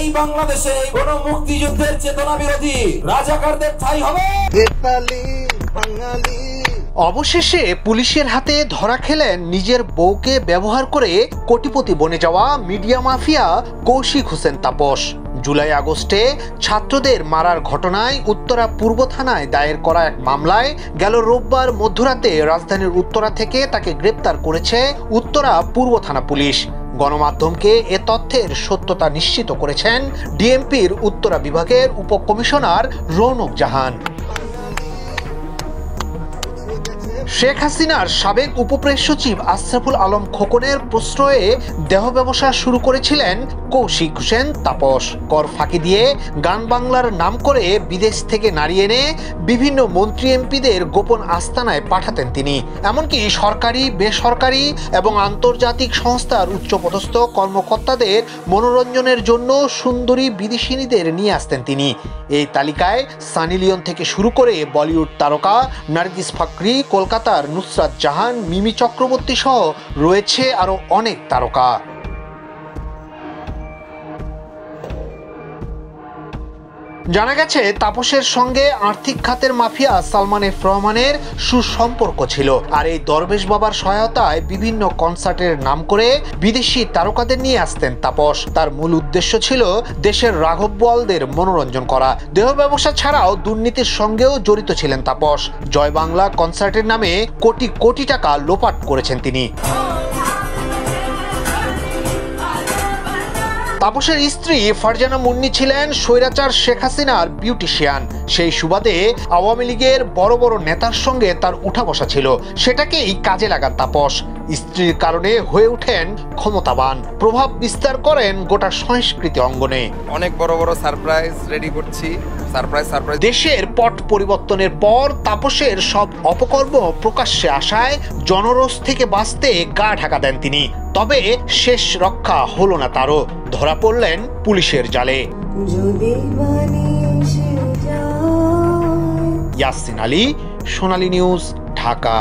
এই বাংলাদেশে কোন মুক্তিযুদ্ধের চেতনা বিরোধী রাজাকারদের ঠাই হবে। অবশেষে পুলিশের হাতে ধরা খেলেন নিজের বউকে ব্যবহার করে কোটিপতি বনে যাওয়া media mafia Kaushik Hossain Tapas. July আগস্টে ছাত্রদের মারার ঘটনায় উত্তরা পূর্ব থানায় দায়ের করা এক মামলায় গেল রোববার মধ্যরাতে রাজধানীর উত্তরা থেকে তাকে গ্রেপ্তার করেছে উত্তরা পূর্ব থানা পুলিশ। গণমাধ্যমকে এ তথ্যের সত্যতা নিশ্চিত করেছেন ডিএমপির উত্তরা বিভাগের উপকমিশনার রৌনক জাহান। শেখ হাসিনার সাবেক উপপ্রেস সচিব আশরাফুল আলম খোকনের প্রশ্রয়ে দেহ ব্যবসা শুরু করেছিলেন কৌশিক হোসেন তাপস। কর ফাঁকি দিয়ে গান বাংলার নাম করে বিদেশ থেকে নারী এনে বিভিন্ন মন্ত্রী এমপিদের গোপন আস্তানায় পাঠাতেন তিনি। এমনকি সরকারি, বেসরকারি এবং আন্তর্জাতিক সংস্থার উচ্চপদস্থ কর্মকর্তাদের মনোরঞ্জনের জন্য সুন্দরী বিদেশিনীদের নিয়ে আসতেন তিনি। এই তালিকায় সানি লিওন থেকে শুরু করে বলিউড তারকা নার্গিস ফাকরি কলকাতার নুসরাত জাহান মিমি চক্রবর্তী সহ রয়েছে আরও অনেক তারকা। জানা গেছে, তাপসের সঙ্গে আর্থিক খাতের মাফিয়া সালমান এফ রহমানের সুসম্পর্ক ছিল। আর এই দরবেশ বাবার সহায়তায় বিভিন্ন কনসার্টের নাম করে বিদেশি তারকাদের নিয়ে আসতেন তাপস। তার মূল উদ্দেশ্য ছিল দেশের রাঘব বোয়ালদের মনোরঞ্জন করা। দেহ ব্যবসা ছাড়াও দুর্নীতির সঙ্গেও জড়িত ছিলেন তাপস। জয় বাংলা কনসার্টের নামে কোটি কোটি টাকা লোপাট করেছেন তিনি। তাপসের স্ত্রী ফারজানা মুন্নি ছিলেন স্বৈরাচার শেখ হাসিনার বিউটিশিয়ান। সেই সুবাদে আওয়ামী লীগের বড় বড় নেতার সঙ্গে তার উঠা বসা ছিল। সেটাকেই কাজে লাগান তাপস। স্ত্রীর কারণে হয়ে ওঠেন ক্ষমতাবান। প্রভাব বিস্তার করেন গোটা সংস্কৃতি অঙ্গনে। অনেক বড় বড় সারপ্রাইজ রেডি করছি। Surprise surprise. দেশের পট পরিবর্তনের পর তাপসের সব অপকর্ম প্রকাশ্যে আসায় জনরোষ থেকে বাঁচতে গা ঢাকা দেন তিনি। তবে শেষ রক্ষা হলো না তারও। ধরা পড়লেন পুলিশের জালে। ইয়াসিন আলী সোনালী নিউজ ঢাকা।